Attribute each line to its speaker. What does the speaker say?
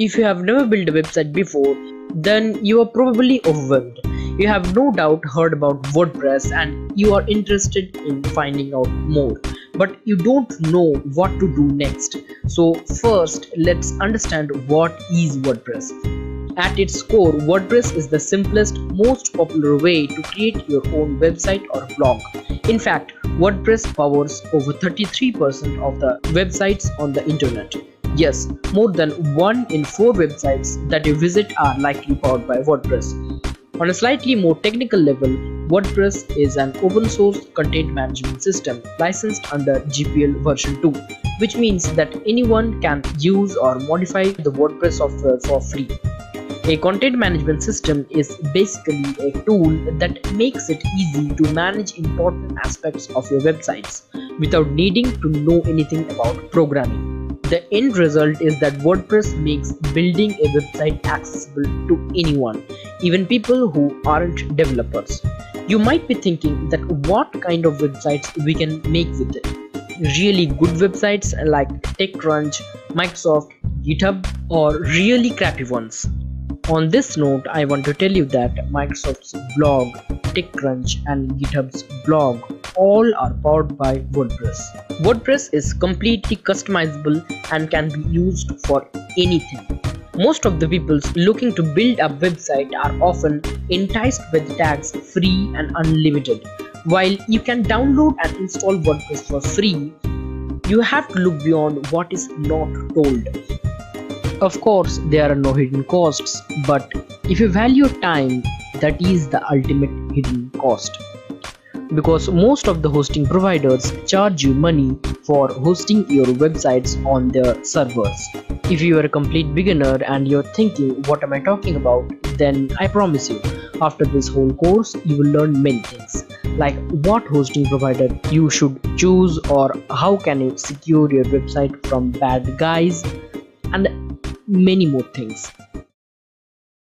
Speaker 1: if you have never built a website before, then you are probably overwhelmed. You have no doubt heard about WordPress and you are interested in finding out more, but you don't know what to do next. So, first, let's understand what is WordPress. At its core, WordPress is the simplest, most popular way to create your own website or blog. In fact, WordPress powers over 33% of the websites on the internet. Yes, more than 1 in 4 websites that you visit are likely powered by WordPress. On a slightly more technical level, WordPress is an open source content management system licensed under GPL version 2, which means that anyone can use or modify the WordPress software for free. A content management system is basically a tool that makes it easy to manage important aspects of your websites without needing to know anything about programming. The end result is that WordPress makes building a website accessible to anyone, even people who aren't developers. You might be thinking that what kind of websites we can make with it. Really good websites like TechCrunch, Microsoft, GitHub, or really crappy ones. On this note, I want to tell you that Microsoft's blog, TechCrunch, and GitHub's blog all are powered by WordPress. WordPress is completely customizable and can be used for anything. Most of the people looking to build a website are often enticed with tags free and unlimited. While you can download and install WordPress for free, you have to look beyond what is not told. Of course, there are no hidden costs, but if you value time, that is the ultimate hidden cost. Because most of the hosting providers charge you money for hosting your websites on their servers. If you are a complete beginner and you're thinking, what am I talking about? Then I promise you, after this whole course, you will learn many things like what hosting provider you should choose or how can you secure your website from bad guys and many more things